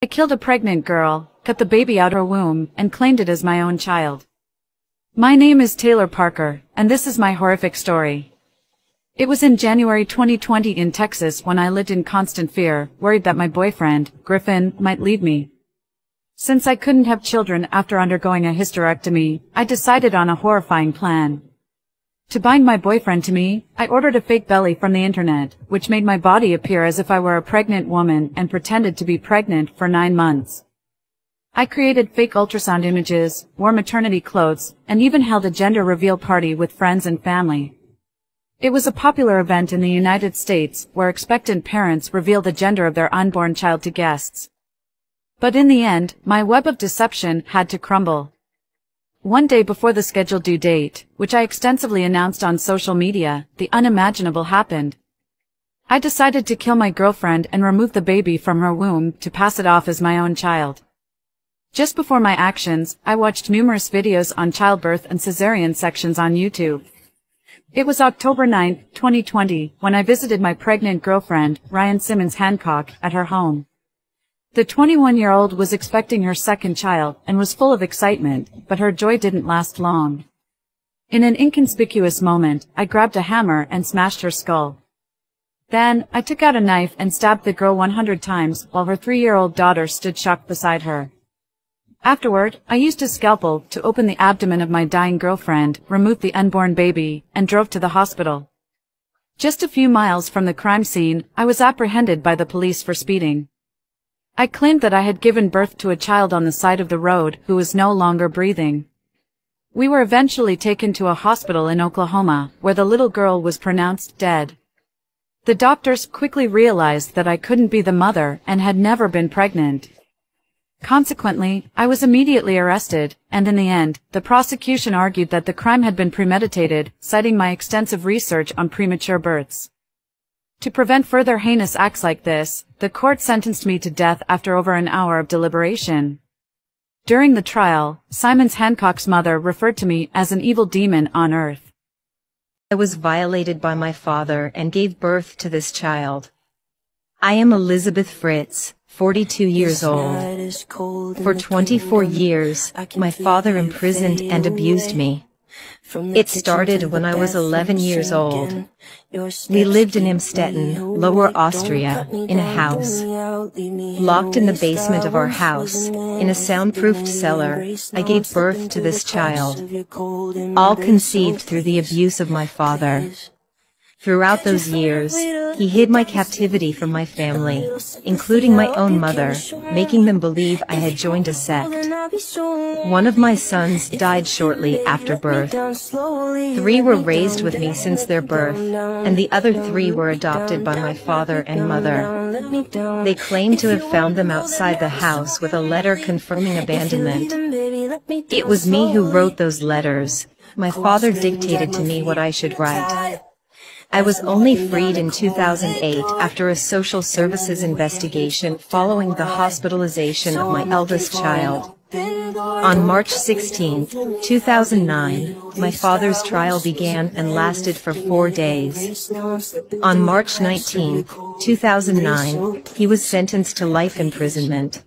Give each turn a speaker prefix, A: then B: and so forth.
A: I killed a pregnant girl, cut the baby out her womb, and claimed it as my own child. My name is Taylor Parker, and this is my horrific story. It was in January 2020 in Texas when I lived in constant fear, worried that my boyfriend, Griffin, might leave me. Since I couldn't have children after undergoing a hysterectomy, I decided on a horrifying plan. To bind my boyfriend to me, I ordered a fake belly from the internet, which made my body appear as if I were a pregnant woman and pretended to be pregnant for nine months. I created fake ultrasound images, wore maternity clothes, and even held a gender reveal party with friends and family. It was a popular event in the United States where expectant parents reveal the gender of their unborn child to guests. But in the end, my web of deception had to crumble. One day before the scheduled due date, which I extensively announced on social media, the unimaginable happened. I decided to kill my girlfriend and remove the baby from her womb to pass it off as my own child. Just before my actions, I watched numerous videos on childbirth and cesarean sections on YouTube. It was October 9, 2020, when I visited my pregnant girlfriend, Ryan Simmons Hancock, at her home. The 21-year-old was expecting her second child and was full of excitement, but her joy didn't last long. In an inconspicuous moment, I grabbed a hammer and smashed her skull. Then, I took out a knife and stabbed the girl 100 times while her three-year-old daughter stood shocked beside her. Afterward, I used a scalpel to open the abdomen of my dying girlfriend, remove the unborn baby, and drove to the hospital. Just a few miles from the crime scene, I was apprehended by the police for speeding. I claimed that I had given birth to a child on the side of the road who was no longer breathing. We were eventually taken to a hospital in Oklahoma, where the little girl was pronounced dead. The doctors quickly realized that I couldn't be the mother and had never been pregnant. Consequently, I was immediately arrested, and in the end, the prosecution argued that the crime had been premeditated, citing my extensive research on premature births. To prevent further heinous acts like this, the court sentenced me to death after over an hour of deliberation. During the trial, Simmons Hancock's mother referred to me as an evil demon on earth.
B: I was violated by my father and gave birth to this child. I am Elizabeth Fritzl, 42 years old. For 24 years, my father imprisoned and abused me. It started when I was 11 years old. We lived in Amstetten, Lower Austria, in a house. Locked in the basement of our house, in a soundproofed cellar, I gave birth to this child. All conceived through the abuse of my father. Throughout those years, he hid my captivity from my family, including my own mother, making them believe I had joined a sect. One of my sons died shortly after birth. Three were raised with me since their birth, and the other three were adopted by my father and mother. They claim to have found them outside the house with a letter confirming abandonment. It was me who wrote those letters. My father dictated to me what I should write. I was only freed in 2008 after a social services investigation following the hospitalization of my eldest child. On March 16, 2009, my father's trial began and lasted for four days. On March 19, 2009, he was sentenced to life imprisonment.